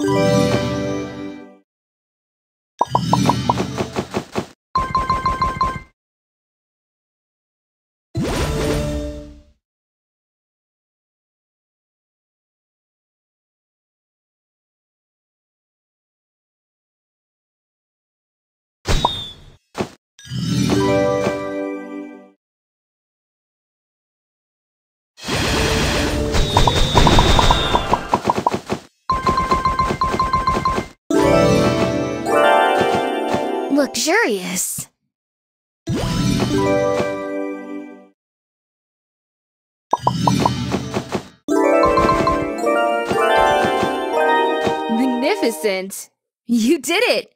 you luxurious. Magnificent! You did it!